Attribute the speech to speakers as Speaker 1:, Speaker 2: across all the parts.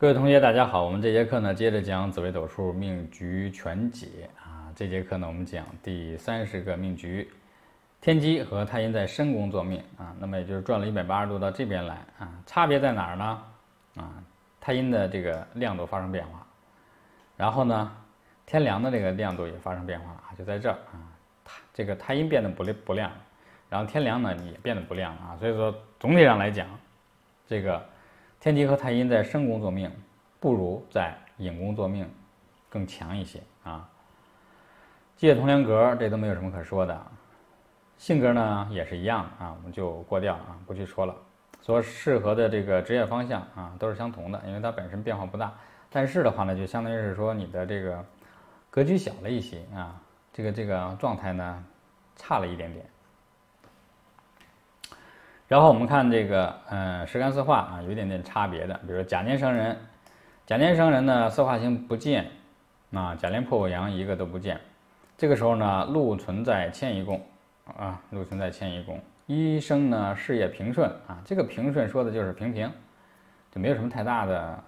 Speaker 1: 各位同学，大家好。我们这节课呢，接着讲紫微斗数命局全解啊。这节课呢，我们讲第三十个命局，天机和太阴在申宫作命啊。那么也就是转了一百八十度到这边来啊。差别在哪儿呢？啊，太阴的这个亮度发生变化，然后呢，天梁的这个亮度也发生变化了啊，就在这儿啊。太这个太阴变得不亮不亮，然后天梁呢也变得不亮啊。所以说总体上来讲，这个。天机和太阴在申宫作命，不如在寅宫作命更强一些啊。借同梁格，这都没有什么可说的。性格呢也是一样啊，我们就过掉啊，不去说了。所适合的这个职业方向啊，都是相同的，因为它本身变化不大。但是的话呢，就相当于是说你的这个格局小了一些啊，这个这个状态呢差了一点点。然后我们看这个，嗯，十干四化啊，有一点点差别的。比如说甲年生人，甲年生人呢，四化星不见，啊，甲连破五阳一个都不见。这个时候呢，禄存在迁移宫，啊，禄存在迁移宫。一生呢，事业平顺啊，这个平顺说的就是平平，就没有什么太大的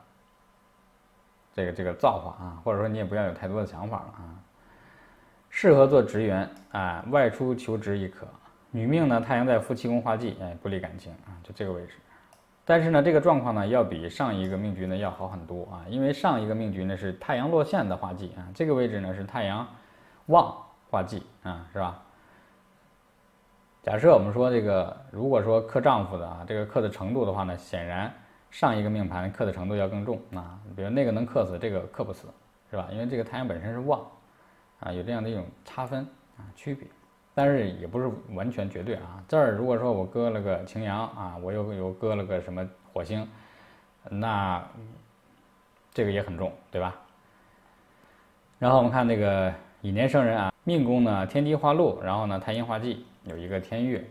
Speaker 1: 这个这个造化啊，或者说你也不要有太多的想法了啊。适合做职员啊，外出求职亦可。女命呢，太阳在夫妻宫化忌，哎，不利感情啊，就这个位置。但是呢，这个状况呢，要比上一个命局呢要好很多啊，因为上一个命局呢是太阳落陷的化忌啊，这个位置呢是太阳旺化忌啊，是吧？假设我们说这个，如果说克丈夫的啊，这个克的程度的话呢，显然上一个命盘克的程度要更重啊，比如那个能克死，这个克不死，是吧？因为这个太阳本身是旺啊，有这样的一种差分啊区别。但是也不是完全绝对啊。这儿如果说我搁了个擎羊啊，我又又搁了个什么火星，那这个也很重，对吧？然后我们看那个乙年生人啊，命宫呢天机化禄，然后呢太阴化忌，有一个天月，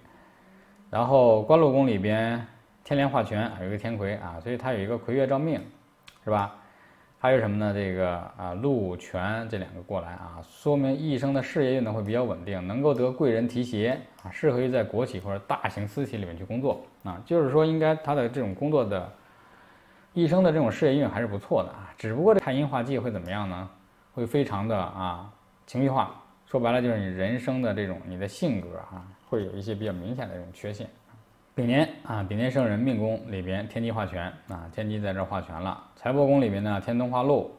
Speaker 1: 然后官禄宫里边天梁化权，有一个天魁啊，所以它有一个魁月照命，是吧？还有什么呢？这个啊，禄权这两个过来啊，说明一生的事业运呢会比较稳定，能够得贵人提携啊，适合于在国企或者大型私企里面去工作啊。就是说，应该他的这种工作的一生的这种事业运还是不错的啊。只不过这太阴化忌会怎么样呢？会非常的啊情绪化，说白了就是你人生的这种你的性格啊，会有一些比较明显的这种缺陷。丙年啊，丙年生人命宫里边天机化权啊，天机在这化权了。财帛宫里边呢，天同化禄，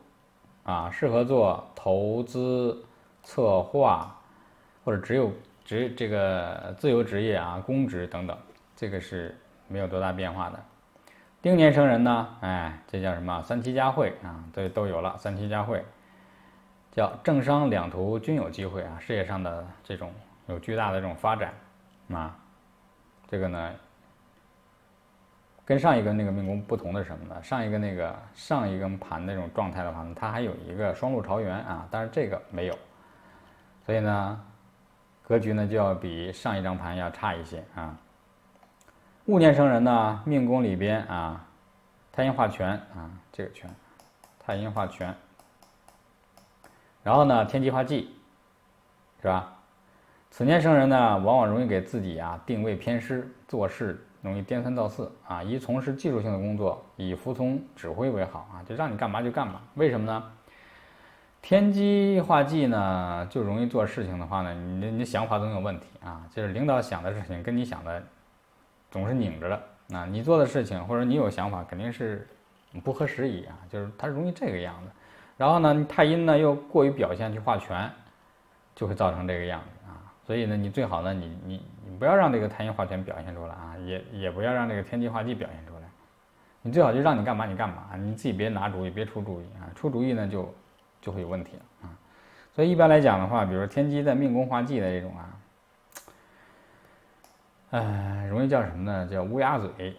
Speaker 1: 啊，适合做投资、策划或者只有职这个自由职业啊，公职等等，这个是没有多大变化的。丁年生人呢，哎，这叫什么？三七佳慧啊，这都有了。三七佳慧叫政商两途均有机会啊，事业上的这种有巨大的这种发展啊，这个呢。跟上一个那个命宫不同的是什么呢？上一个那个上一根盘那种状态的话呢，它还有一个双路朝元啊，但是这个没有，所以呢，格局呢就要比上一张盘要差一些啊。戊年生人呢，命宫里边啊，太阴化权啊，这个权，太阴化权，然后呢，天机化忌，是吧？此年生人呢，往往容易给自己啊定位偏失，做事。容易颠三倒四啊！以从事技术性的工作，以服从指挥为好啊！就让你干嘛就干嘛。为什么呢？天机化忌呢，就容易做事情的话呢，你你想法总有问题啊！就是领导想的事情跟你想的总是拧着的啊！你做的事情或者你有想法肯定是不合时宜啊！就是它容易这个样子。然后呢，太阴呢又过于表现去化权，就会造成这个样子啊！所以呢，你最好呢，你你。不要让这个太阴化权表现出来啊，也也不要让这个天机化忌表现出来。你最好就让你干嘛你干嘛，你自己别拿主意，别出主意啊，出主意呢就就会有问题了啊。所以一般来讲的话，比如说天机在命宫化忌的这种啊，呃，容易叫什么呢？叫乌鸦嘴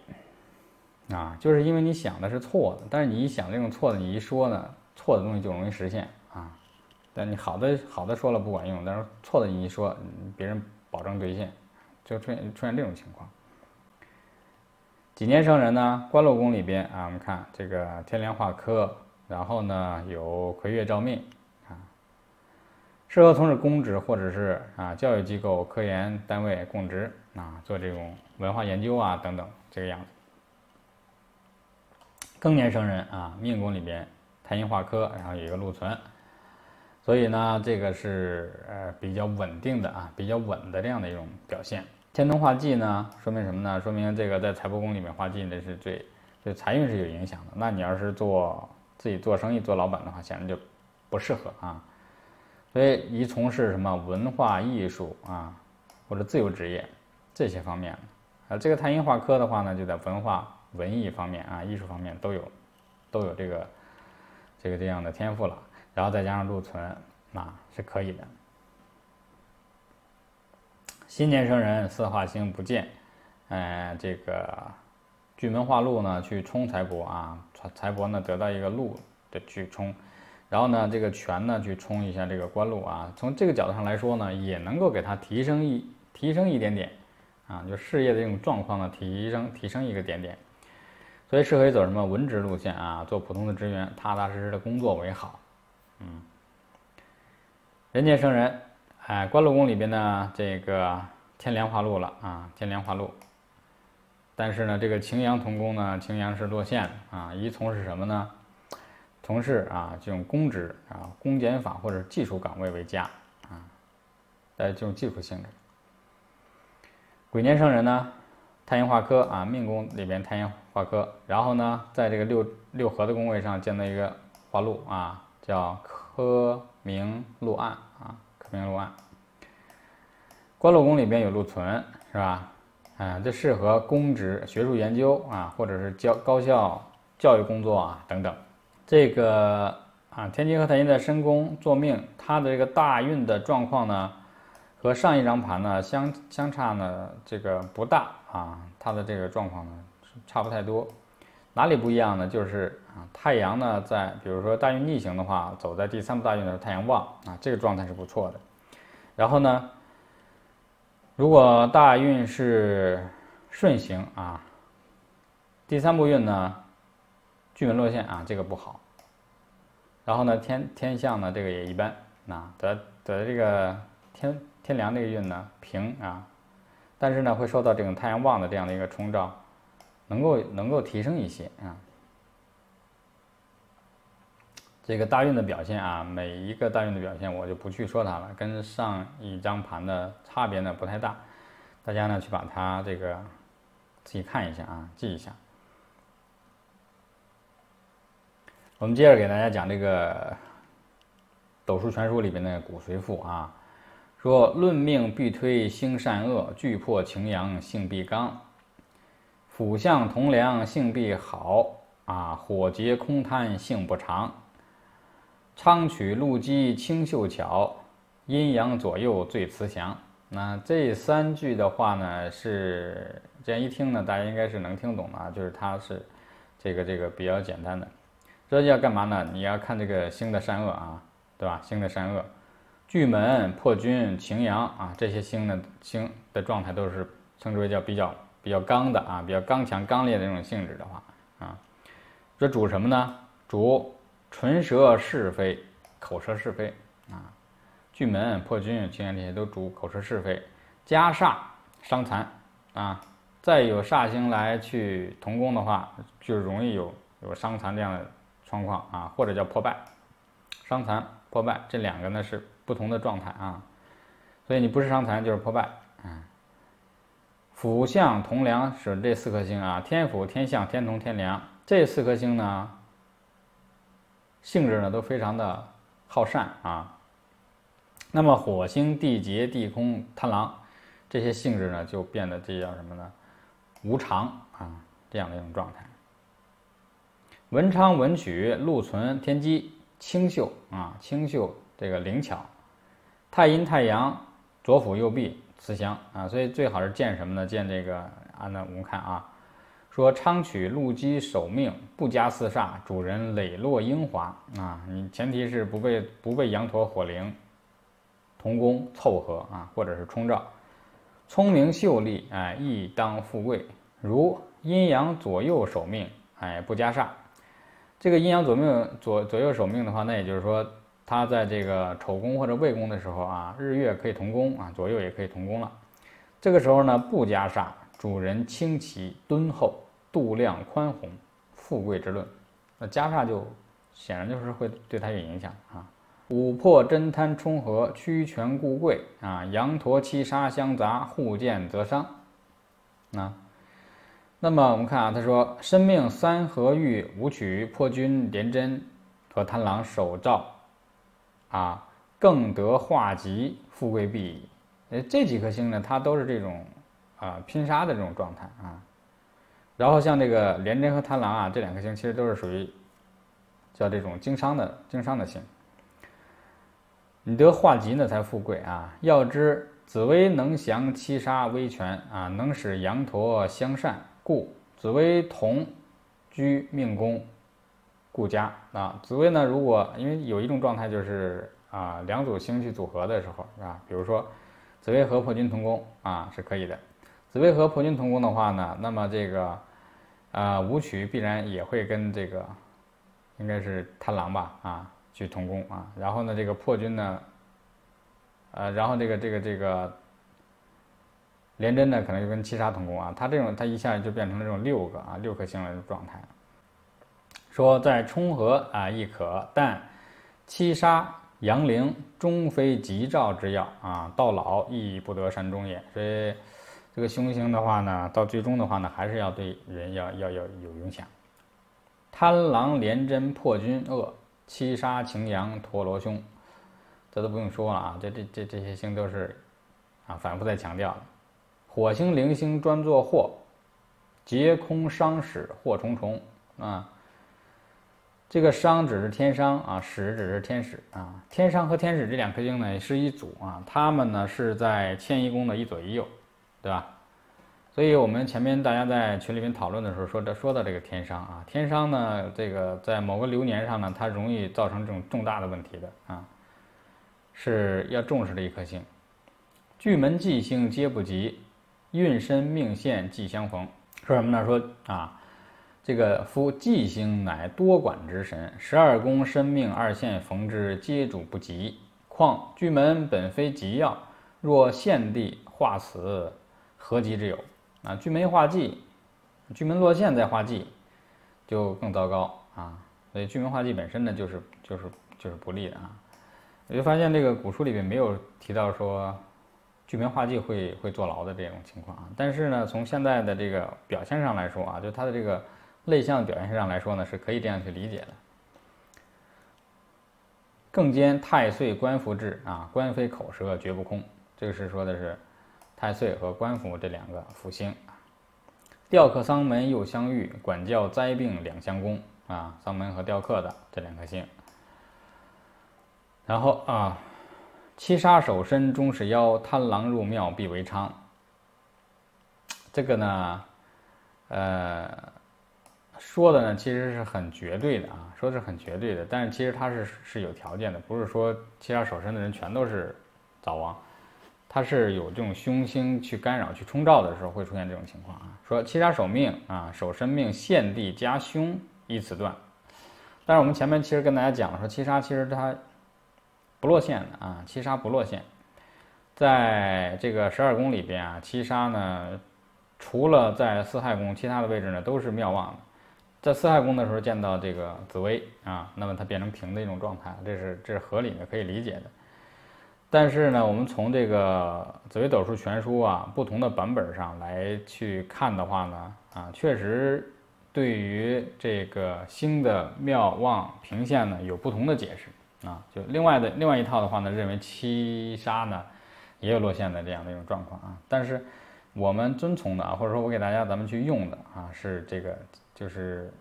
Speaker 1: 啊，就是因为你想的是错的，但是你一想这种错的，你一说呢，错的东西就容易实现啊。但你好的好的说了不管用，但是错的你一说，别人保证兑现。就出现出现这种情况。几年生人呢？官禄宫里边啊，我们看这个天梁化科，然后呢有魁月照命啊，适合从事公职或者是啊教育机构、科研单位供职啊，做这种文化研究啊等等这个样子。庚年生人啊，命宫里边太阴化科，然后有一个禄存，所以呢，这个是呃比较稳定的啊，比较稳的这样的一种表现。天同化忌呢，说明什么呢？说明这个在财帛宫里面化忌，呢是对对财运是有影响的。那你要是做自己做生意做老板的话，显然就不适合啊。所以一从事什么文化艺术啊，或者自由职业这些方面，啊，这个太阴化科的话呢，就在文化文艺方面啊，艺术方面都有都有这个这个这样的天赋了。然后再加上禄存，啊，是可以的。新年生人四化星不见，呃，这个巨门化禄呢，去冲财帛啊，财帛呢得到一个禄的去冲，然后呢，这个权呢去冲一下这个官禄啊，从这个角度上来说呢，也能够给他提升一提升一点点，啊，就事业的这种状况呢提升提升一个点点，所以适合于走什么文职路线啊，做普通的职员，踏踏实实的工作为好，嗯，人间生人。哎，官禄宫里边呢，这个天莲花禄了啊，天莲花禄。但是呢，这个擎羊同宫呢，擎羊是落陷啊，一从事什么呢？从事啊这种公职啊，公检法或者技术岗位为佳啊，在这种技术性质。癸年生人呢，太阴化科啊，命宫里边太阴化科，然后呢，在这个六六合的宫位上见到一个化禄啊，叫科明路暗啊。明禄案，官禄宫里边有禄存，是吧？啊，这适合公职、学术研究啊，或者是教高校教育工作啊等等。这个啊，天机和太阴在申宫坐命，它的这个大运的状况呢，和上一张盘呢相相差呢这个不大啊，它的这个状况呢差不太多。哪里不一样呢？就是啊，太阳呢，在比如说大运逆行的话，走在第三步大运的时候，太阳旺啊，这个状态是不错的。然后呢，如果大运是顺行啊，第三步运呢，巨门落陷啊，这个不好。然后呢，天天象呢，这个也一般啊，得得这个天天梁这个运呢平啊，但是呢，会受到这种太阳旺的这样的一个冲照。能够能够提升一些啊，这个大运的表现啊，每一个大运的表现我就不去说它了，跟上一张盘的差别呢不太大，大家呢去把它这个自己看一下啊，记一下。我们接着给大家讲这个《斗数全书》里边的骨髓赋啊，说论命必推星善恶，巨破擎羊性必刚。辅相同梁性必好啊，火劫空贪性不长。昌曲路基清秀巧，阴阳左右最慈祥。那这三句的话呢，是这样一听呢，大家应该是能听懂的啊，就是它是这个这个比较简单的。这要干嘛呢？你要看这个星的善恶啊，对吧？星的善恶，巨门、破军、擎羊啊，这些星呢，星的状态都是称之为叫比较。比较刚的啊，比较刚强、刚烈的这种性质的话啊，这主什么呢？主唇舌是非，口舌是非啊。巨门、破军、擎羊这些都主口舌是非，加煞伤残啊。再有煞星来去同宫的话，就容易有有伤残这样的状况啊，或者叫破败、伤残、破败这两个呢是不同的状态啊。所以你不是伤残就是破败啊。辅相同梁是这四颗星啊，天府、天相、天同、天梁这四颗星呢，性质呢都非常的好善啊。那么火星、地劫、地空、贪狼这些性质呢，就变得这叫什么呢？无常啊，这样的一种状态。文昌、文曲、禄存、天机、清秀啊，清秀这个灵巧，太阴、太阳左辅右弼。慈祥啊，所以最好是见什么呢？见这个啊，那我们看啊，说昌曲禄基守命，不加四煞，主人磊落英华啊。你前提是不被不被羊驼火灵同宫凑合啊，或者是冲照，聪明秀丽哎，亦当富贵。如阴阳左右守命哎，不加煞。这个阴阳左命左左右守命的话，那也就是说。他在这个丑宫或者未宫的时候啊，日月可以同宫啊，左右也可以同宫了。这个时候呢，不加煞，主人清奇敦厚，度量宽宏，富贵之论。那加煞就显然就是会对他有影响啊。五破真贪冲合，屈权固贵啊，羊驼七杀相杂，互见则伤。那，那么我们看啊，他说生命三合玉五曲破军廉贞和贪狼守照啊，更得化吉，富贵必矣。这几颗星呢，它都是这种啊拼杀的这种状态啊。然后像这个廉贞和贪狼啊，这两颗星其实都是属于叫这种经商的经商的星。你得化吉呢，才富贵啊！要知紫薇能降七杀威权啊，能使羊驼相善，故紫薇同居命宫，故家啊。紫薇呢，如果因为有一种状态就是啊，两组星去组合的时候啊，比如说紫薇和破军同宫啊，是可以的。紫薇和破军同宫的话呢，那么这个啊，武曲必然也会跟这个应该是贪狼吧啊。去同宫啊，然后呢，这个破军呢，呃，然后这个这个这个廉贞呢，可能就跟七杀同宫啊，他这种他一下就变成了这种六个啊六颗星的状态。说在冲合啊亦可，但七杀阳灵终非吉兆之要啊，到老亦不得善终也。所以这个凶星的话呢，到最终的话呢，还是要对人要要要有影响。贪狼廉贞破军恶。七杀擎羊陀罗凶，这都不用说了啊！这这这这些星都是啊，反复在强调的。火星零星专做祸，劫空伤使祸重重啊。这个伤只是天伤啊，使只是天使啊。天伤和天使这两颗星呢是一组啊，他们呢是在迁移宫的一左一右，对吧？所以我们前面大家在群里面讨论的时候说的说到这个天伤啊，天伤呢，这个在某个流年上呢，它容易造成这种重大的问题的啊，是要重视的一颗星。巨门忌星皆不吉，运身命线忌相逢。说什么呢？说啊，这个夫忌星乃多管之神，十二宫身命二线逢之，皆主不吉。况巨门本非吉要，若现地化此，何吉之有？啊，巨门化忌，巨门落陷再化忌，就更糟糕啊！所以巨门化忌本身呢，就是就是就是不利的啊。我就发现这个古书里面没有提到说巨门化忌会会坐牢的这种情况啊。但是呢，从现在的这个表现上来说啊，就它的这个类象表现上来说呢，是可以这样去理解的。更兼太岁官符制啊，官非口舌绝不空，这个是说的是。太岁和官府这两个福星啊，吊克丧门又相遇，管教灾病两相攻啊，丧门和吊克的这两颗星。然后啊，七杀守身终是妖，贪狼入庙必为娼。这个呢，呃，说的呢其实是很绝对的啊，说是很绝对的，但是其实它是是有条件的，不是说七杀守身的人全都是早亡。它是有这种凶星去干扰、去冲照的时候，会出现这种情况啊。说七杀守命啊，守身命限地加凶，依此断。但是我们前面其实跟大家讲了，说七杀其实它不落线的啊，七杀不落线。在这个十二宫里边啊，七杀呢，除了在四害宫，其他的位置呢都是妙望的。在四害宫的时候见到这个紫薇啊，那么它变成平的一种状态，这是这是合理的，可以理解的。但是呢，我们从这个紫微斗数全书啊不同的版本上来去看的话呢，啊，确实对于这个星的妙望平线呢有不同的解释啊。就另外的另外一套的话呢，认为七杀呢也有落线的这样的一种状况啊。但是我们遵从的啊，或者说我给大家咱们去用的啊，是这个就是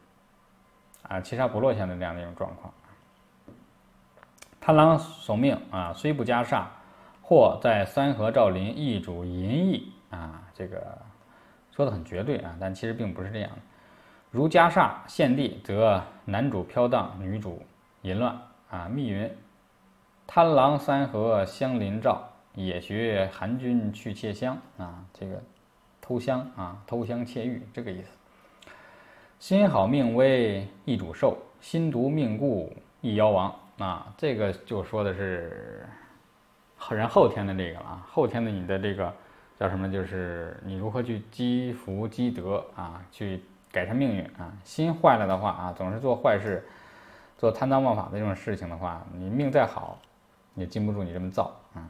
Speaker 1: 啊七杀不落线的这样的一种状况。贪狼守命啊，虽不加煞，或在三合照临，易主淫逸啊。这个说的很绝对啊，但其实并不是这样。如加煞现地，则男主飘荡，女主淫乱啊。密云：贪狼三合相临照，也学韩君去窃香啊。这个偷香啊，偷香窃玉这个意思。心好命危，易主寿；心独命故，易夭亡。啊，这个就说的是人后天的这个了，后天的你的这个叫什么？就是你如何去积福积德啊，去改善命运啊。心坏了的话啊，总是做坏事，做贪赃枉法的这种事情的话，你命再好，也经不住你这么造啊。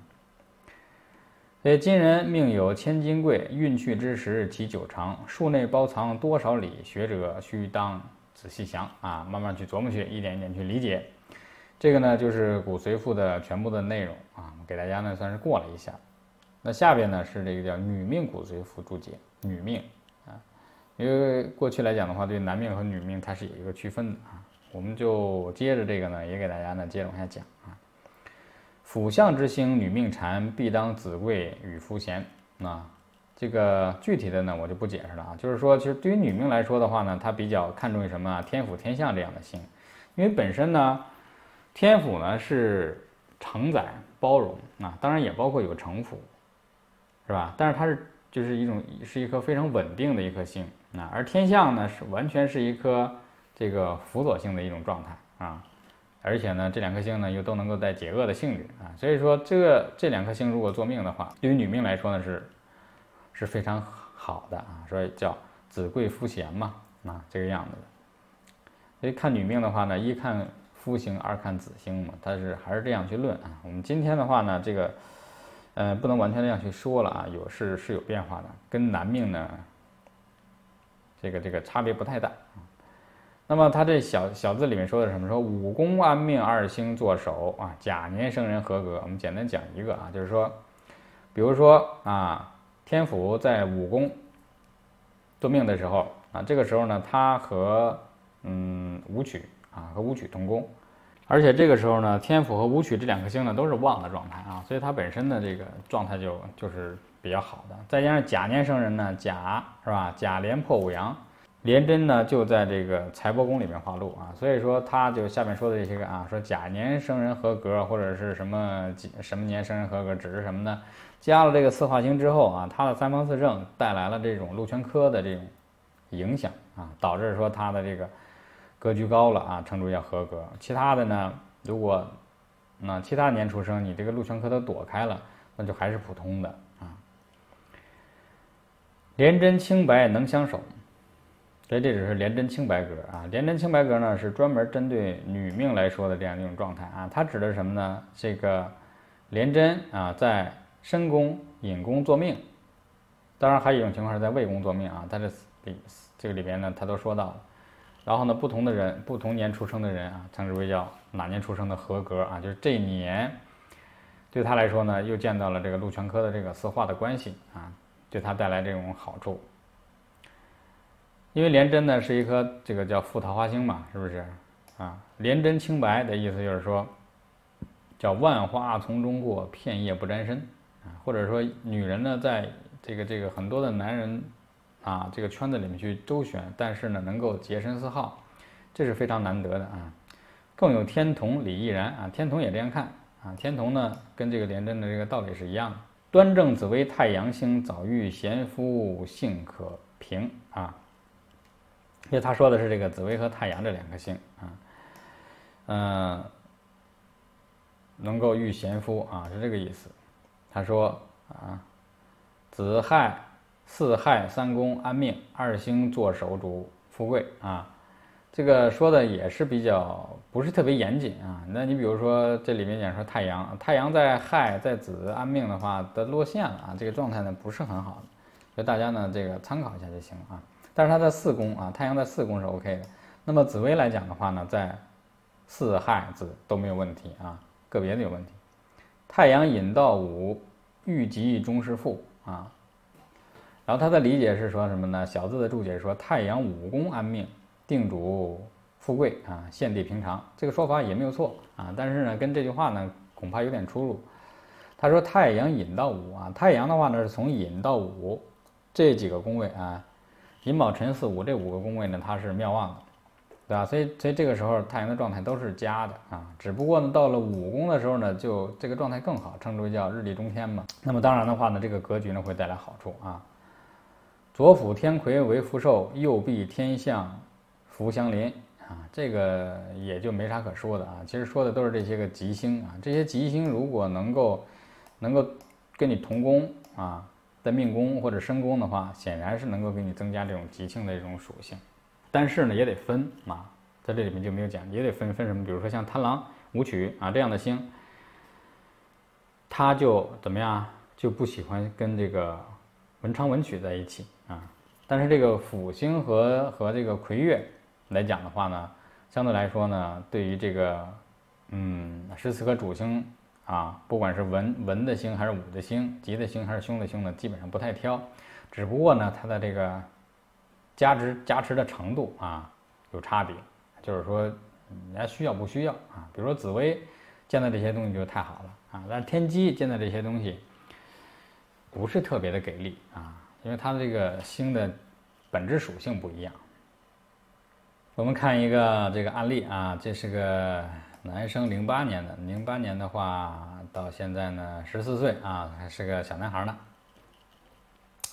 Speaker 1: 所以今人命有千金贵，运去之时其久长，树内包藏多少理？学者须当仔细详啊，慢慢去琢磨去，一点一点去理解。这个呢，就是《骨髓赋》的全部的内容啊，给大家呢算是过了一下。那下边呢是这个叫《女命骨髓赋》注解，女命啊，因为过去来讲的话，对男命和女命它是有一个区分的啊。我们就接着这个呢，也给大家呢接着往下讲啊。辅相之星，女命缠，必当子贵与夫贤。啊这个具体的呢，我就不解释了啊。就是说，其实对于女命来说的话呢，她比较看重于什么啊？天府、天相这样的星，因为本身呢，天府呢是承载、包容啊，当然也包括有城府，是吧？但是它是就是一种是一颗非常稳定的一颗星啊，而天相呢是完全是一颗这个辅佐性的一种状态啊。而且呢，这两颗星呢又都能够带解厄的性质啊，所以说这个这两颗星如果做命的话，对于女命来说呢是是非常好的啊，所以叫子贵夫贤嘛啊这个样子的。所以看女命的话呢，一看夫星，二看子星嘛，但是还是这样去论啊。我们今天的话呢，这个呃不能完全这样去说了啊，有是是有变化的，跟男命呢这个这个差别不太大。那么他这小小字里面说的什么？说五宫安命，二星坐守啊，甲年生人合格。我们简单讲一个啊，就是说，比如说啊，天府在五宫做命的时候啊，这个时候呢，他和嗯武曲啊和武曲同宫，而且这个时候呢，天府和武曲这两颗星呢都是旺的状态啊，所以它本身的这个状态就就是比较好的。再加上甲年生人呢，甲是吧？甲连破五阳。廉贞呢就在这个财帛宫里面化禄啊，所以说他就下面说的这些个啊，说甲年生人合格或者是什么几什么年生人合格，指是什么呢？加了这个四化星之后啊，他的三方四正带来了这种禄全科的这种影响啊，导致说他的这个格局高了啊，称之为叫合格。其他的呢，如果那其他年出生，你这个禄全科都躲开了，那就还是普通的啊。廉贞清白能相守。所以这只是廉贞清白格啊，廉贞清白格呢是专门针对女命来说的这样一种状态啊，它指的是什么呢？这个廉贞啊，在申宫、寅宫作命，当然还有一种情况是在未宫作命啊，它这里这个里边呢，它都说到。然后呢，不同的人，不同年出生的人啊，称之为叫哪年出生的合格啊，就是这一年对他来说呢，又见到了这个禄全科的这个四化的关系啊，对他带来这种好处。因为廉贞呢是一颗这个叫富桃花星嘛，是不是？啊，廉贞清白的意思就是说，叫万花丛中过，片叶不沾身啊，或者说女人呢在这个这个很多的男人啊这个圈子里面去周旋，但是呢能够洁身自好，这是非常难得的啊。更有天同李亦然啊，天同也这样看啊，天同呢跟这个廉贞的这个道理是一样的。端正紫微太阳星，早遇贤夫，性可平啊。因为他说的是这个紫薇和太阳这两颗星啊，嗯，能够遇贤夫啊，是这个意思。他说啊，子亥、巳亥三宫安命，二星坐守主富贵啊，这个说的也是比较不是特别严谨啊。那你比如说这里面讲说太阳，太阳在亥在子安命的话，得落陷了啊，这个状态呢不是很好的，所以大家呢这个参考一下就行了啊。但是它在四宫啊，太阳在四宫是 OK 的。那么紫薇来讲的话呢，在四亥子都没有问题啊，个别的有问题。太阳引到五，遇吉终是富啊。然后他的理解是说什么呢？小字的注解说太阳五宫安命，定主富贵啊，献地平常。这个说法也没有错啊，但是呢，跟这句话呢恐怕有点出入。他说太阳引到五啊，太阳的话呢是从引到五这几个宫位啊。寅卯辰巳午这五个宫位呢，它是妙旺的，对吧？所以，所以这个时候太阳的状态都是佳的啊。只不过呢，到了午宫的时候呢，就这个状态更好，称之为叫日历中天嘛。那么当然的话呢，这个格局呢会带来好处啊。左辅天魁为福寿，右弼天相福相临啊，这个也就没啥可说的啊。其实说的都是这些个吉星啊，这些吉星如果能够能够跟你同宫啊。在命宫或者身宫的话，显然是能够给你增加这种吉庆的一种属性。但是呢也得分啊，在这里面就没有讲，也得分分什么，比如说像贪狼、武曲啊这样的星，他就怎么样，就不喜欢跟这个文昌文曲在一起。但是这个辅星和和这个魁月来讲的话呢，相对来说呢，对于这个嗯十四颗主星。啊，不管是文文的星还是武的星，吉的星还是凶的星呢，基本上不太挑。只不过呢，它的这个加持加持的程度啊有差别，就是说人家需要不需要啊？比如说紫薇见到这些东西就太好了啊，但是天机见到这些东西不是特别的给力啊，因为它的这个星的本质属性不一样。我们看一个这个案例啊，这是个。男生零八年的，零八年的话到现在呢十四岁啊，还是个小男孩呢。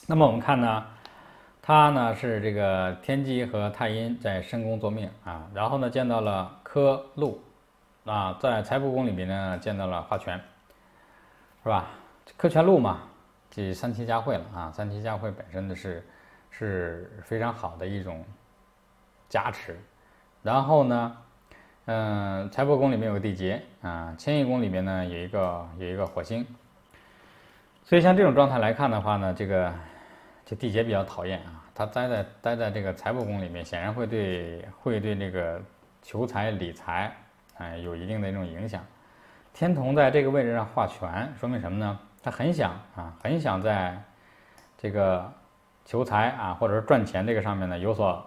Speaker 1: 那么我们看呢，他呢是这个天机和太阴在申宫作命啊，然后呢见到了科禄啊，在财帛宫里面呢见到了化权，是吧？科权禄嘛，这三七佳慧了啊，三七佳慧本身的是是非常好的一种加持，然后呢。嗯，财帛宫里面有个地劫啊，迁移宫里面呢有一个有一个火星，所以像这种状态来看的话呢，这个这地劫比较讨厌啊，它待在待在这个财帛宫里面，显然会对会对这个求财理财哎有一定的一种影响。天同在这个位置上画权，说明什么呢？他很想啊，很想在这个求财啊，或者是赚钱这个上面呢有所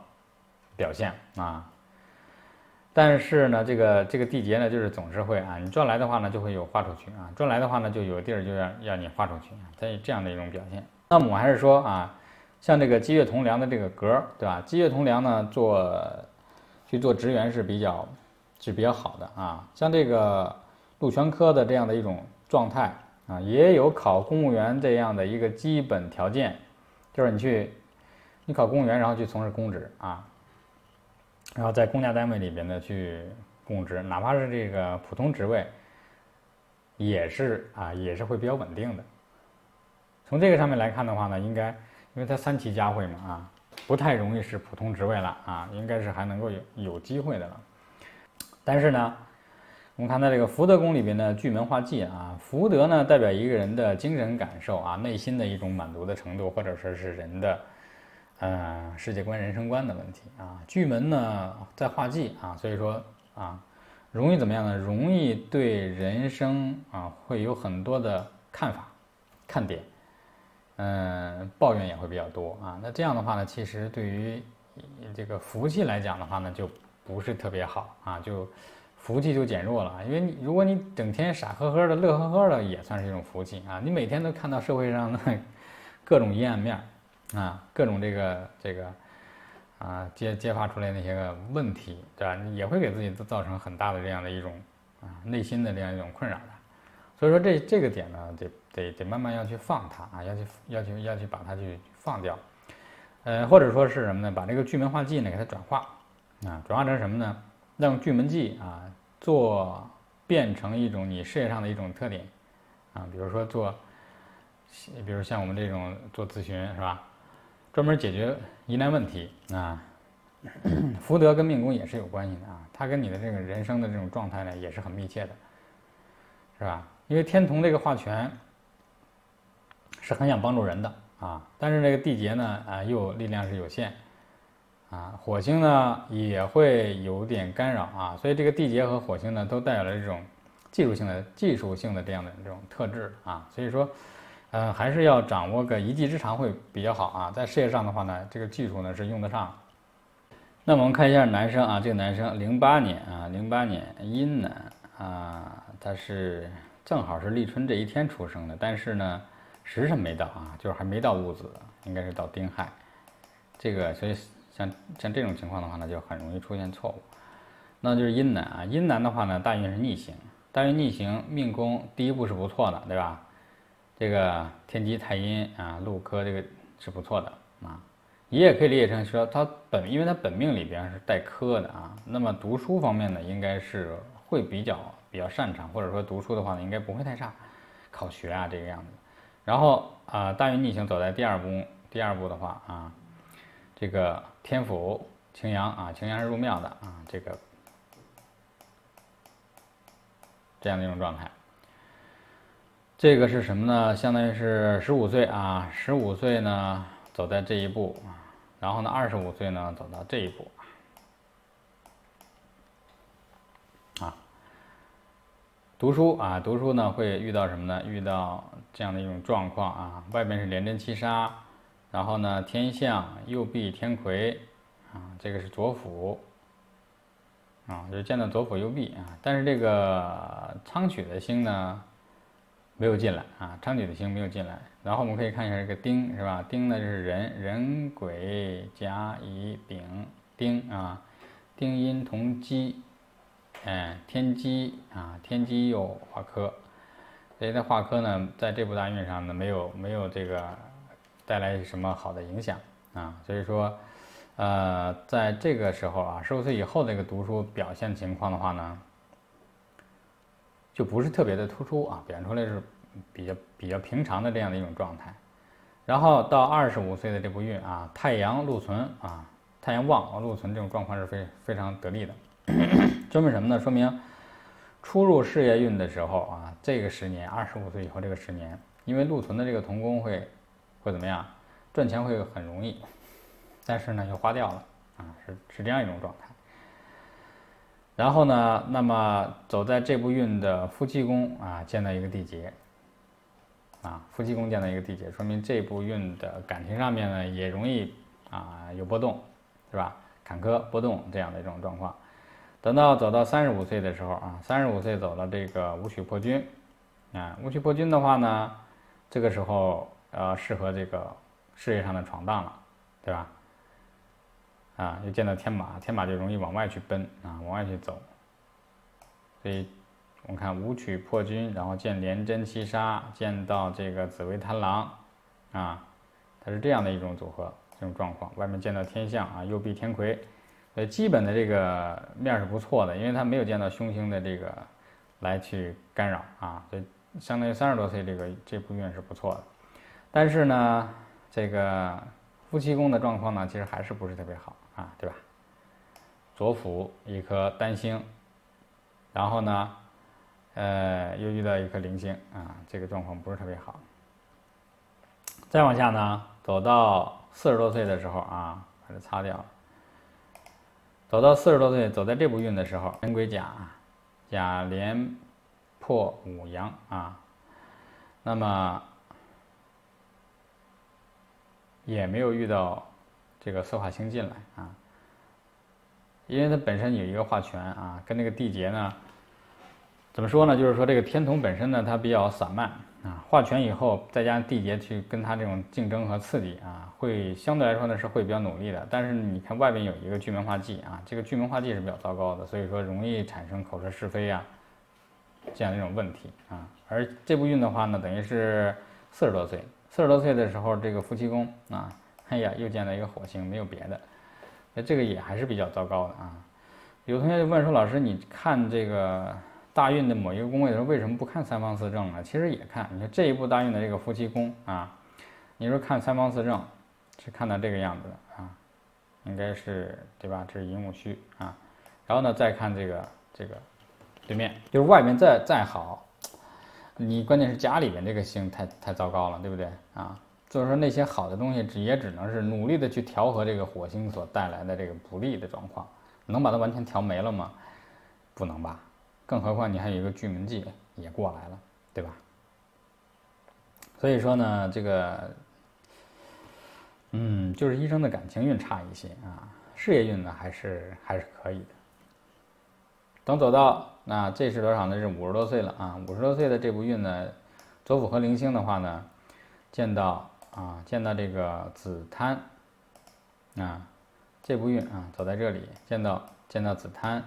Speaker 1: 表现啊。但是呢，这个这个地劫呢，就是总是会啊，你赚来的话呢，就会有花出去啊，赚来的话呢，就有地儿就要要你花出去，在这样的一种表现。那么我还是说啊，像这个积月同梁的这个格，对吧？积月同梁呢，做去做职员是比较是比较好的啊。像这个禄全科的这样的一种状态啊，也有考公务员这样的一个基本条件，就是你去你考公务员，然后去从事公职啊。然后在公家单位里边呢去供职，哪怕是这个普通职位，也是啊，也是会比较稳定的。从这个上面来看的话呢，应该因为它三期佳会嘛啊，不太容易是普通职位了啊，应该是还能够有有机会的了。但是呢，我们看到这个福德宫里边的巨门化忌啊，福德呢代表一个人的精神感受啊，内心的一种满足的程度，或者说是人的。呃，世界观、人生观的问题啊，巨门呢在化忌啊，所以说啊，容易怎么样呢？容易对人生啊会有很多的看法、看点，嗯，抱怨也会比较多啊。那这样的话呢，其实对于这个福气来讲的话呢，就不是特别好啊，就福气就减弱了。因为你如果你整天傻呵呵的、乐呵呵的，也算是一种福气啊。你每天都看到社会上的 各种阴暗面。啊，各种这个这个，啊，揭揭发出来那些个问题，对吧？也会给自己造成很大的这样的一种啊内心的这样一种困扰的。所以说这这个点呢，得得得慢慢要去放它啊，要去要去要去把它去放掉，呃，或者说是什么呢？把这个聚门化忌呢给它转化啊，转化成什么呢？让巨门忌啊做变成一种你事业上的一种特点啊，比如说做，比如像我们这种做咨询是吧？专门解决疑难问题啊，福德跟命宫也是有关系的啊，它跟你的这个人生的这种状态呢也是很密切的，是吧？因为天同这个化权是很想帮助人的啊，但是这个地劫呢啊又力量是有限啊，火星呢也会有点干扰啊，所以这个地劫和火星呢都带有了这种技术性的技术性的这样的这种特质啊，所以说。嗯，还是要掌握个一技之长会比较好啊。在事业上的话呢，这个技术呢是用得上。那我们看一下男生啊，这个男生零八年啊，零八年阴男啊，他是正好是立春这一天出生的，但是呢时辰没到啊，就是还没到戊子，应该是到丁亥。这个所以像像这种情况的话呢，就很容易出现错误。那就是阴男啊，阴男的话呢，大运是逆行，大运逆行，命宫第一步是不错的，对吧？这个天机太阴啊，禄科这个是不错的啊，你也可以理解成说他本，因为他本命里边是带科的啊，那么读书方面呢，应该是会比较比较擅长，或者说读书的话呢，应该不会太差，考学啊这个样子。然后啊，大运逆行走在第二步，第二步的话啊，这个天府擎羊啊，擎羊是入庙的啊，这个这样的一种状态。这个是什么呢？相当于是十五岁啊，十五岁呢走在这一步啊，然后呢二十五岁呢走到这一步啊。读书啊，读书呢会遇到什么呢？遇到这样的一种状况啊，外面是连针七杀，然后呢天象右弼天魁，啊，这个是左辅，啊，就见到左辅右弼啊。但是这个昌曲的星呢没有进来啊，昌曲的星没有进来。然后我们可以看一下这个丁是吧？丁呢就是人人鬼甲乙丙丁啊，丁阴同鸡。嗯，天机啊，天机又化科，所以在化科呢，在这部大运上呢，没有没有这个带来什么好的影响啊。所以说，呃，在这个时候啊，十五岁以后的一个读书表现情况的话呢，就不是特别的突出啊，表现出来是比较比较平常的这样的一种状态。然后到二十五岁的这部运啊，太阳禄存啊，太阳旺禄存这种状况是非非常得力的。说明什么呢？说明初入事业运的时候啊，这个十年，二十五岁以后这个十年，因为禄存的这个同宫会会怎么样？赚钱会很容易，但是呢又花掉了啊，是是这样一种状态。然后呢，那么走在这部运的夫妻宫啊，见到一个地劫啊，夫妻宫见到一个地劫，说明这部运的感情上面呢也容易啊有波动，是吧？坎坷波动这样的一种状况。等到走到三十五岁的时候啊，三十五岁走了这个武曲破军，啊，武曲破军的话呢，这个时候呃适合这个事业上的闯荡了，对吧？啊，又见到天马，天马就容易往外去奔啊，往外去走。所以我们看武曲破军，然后见连贞七杀，见到这个紫薇贪狼，啊，它是这样的一种组合，这种状况。外面见到天象啊，右弼天魁。呃，基本的这个面是不错的，因为他没有见到凶星的这个来去干扰啊，所以相当于三十多岁这个这部运是不错的。但是呢，这个夫妻宫的状况呢，其实还是不是特别好啊，对吧？左辅一颗单星，然后呢，呃，又遇到一颗零星啊，这个状况不是特别好。再往下呢，走到四十多岁的时候啊，把它擦掉了。走到四十多岁，走在这步运的时候，人癸甲，甲连破五阳啊，那么也没有遇到这个色化星进来啊，因为它本身有一个化权啊，跟那个地劫呢，怎么说呢？就是说这个天同本身呢，它比较散漫。啊，化权以后，再加上地劫去跟它这种竞争和刺激啊，会相对来说呢是会比较努力的。但是你看外边有一个巨门化忌啊，这个巨门化忌是比较糟糕的，所以说容易产生口舌是非呀这样一种问题啊。而这部运的话呢，等于是四十多岁，四十多岁的时候，这个夫妻宫啊，哎呀又见到一个火星，没有别的，那这个也还是比较糟糕的啊。有同学就问说，老师你看这个。大运的某一个宫位的时候，为什么不看三方四正呢？其实也看。你看这一步大运的这个夫妻宫啊，你说看三方四正，是看到这个样子的啊，应该是对吧？这是寅午戌啊，然后呢再看这个这个对面，就是外面再再好，你关键是家里面这个星太太糟糕了，对不对啊？所以说那些好的东西只也只能是努力的去调和这个火星所带来的这个不利的状况，能把它完全调没了吗？不能吧。更何况你还有一个巨门忌也过来了，对吧？所以说呢，这个，嗯，就是医生的感情运差一些啊，事业运呢还是还是可以的。等走到那这是多少呢？是五十多岁了啊，五十多岁的这部运呢，左辅和零星的话呢，见到啊，见到这个子贪啊，这部运啊，走在这里见到见到子贪。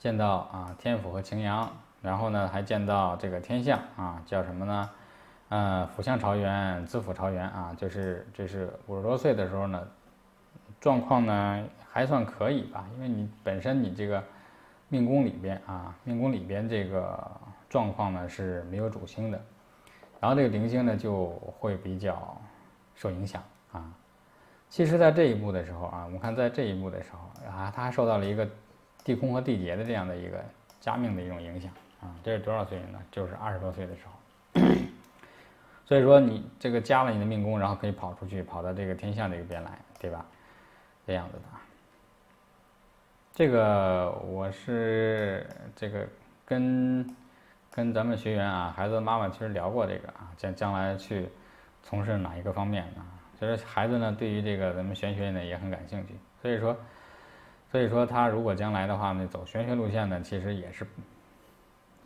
Speaker 1: 见到啊天府和擎羊，然后呢还见到这个天象啊，叫什么呢？呃，辅相朝元，子府朝元啊，就是这是五十多岁的时候呢，状况呢还算可以吧，因为你本身你这个命宫里边啊，命宫里边这个状况呢是没有主星的，然后这个零星呢就会比较受影响啊，其实，在这一步的时候啊，我们看在这一步的时候啊，他还受到了一个地空和地劫的这样的一个加命的一种影响啊。这是多少岁呢？就是二十多岁的时候。所以说，你这个加了你的命宫，然后可以跑出去，跑到这个天象这个边来，对吧？这样子的。这个我是这个跟跟咱们学员啊，孩子妈妈其实聊过这个啊，将将来去从事哪一个方面啊？其实孩子呢，对于这个咱们玄学呢也很感兴趣，所以说，所以说他如果将来的话呢，走玄学路线呢，其实也是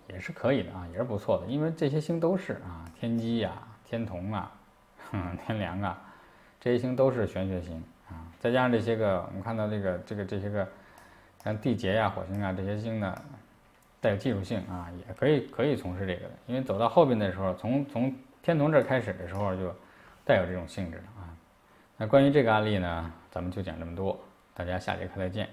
Speaker 1: 也是可以的啊，也是不错的，因为这些星都是啊，天机呀、天同啊、天梁啊，这些星都是玄学星啊，再加上这些个，我们看到这个这个这些个像地劫呀、火星啊这些星呢，带有技术性啊，也可以可以从事这个的，因为走到后边的时候，从从天同这开始的时候就带有这种性质了啊。那关于这个案例呢，咱们就讲这么多，大家下节课再见。